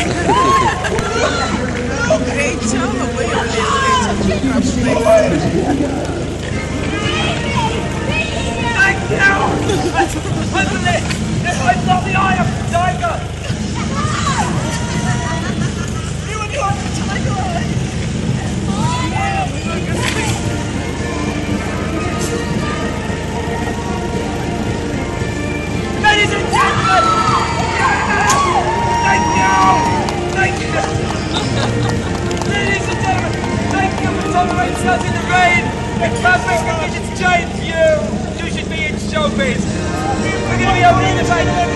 Great job. tolerate snow in the rain. When traffic conditions change, you, you should be in showbiz. We're going to be opening the bank.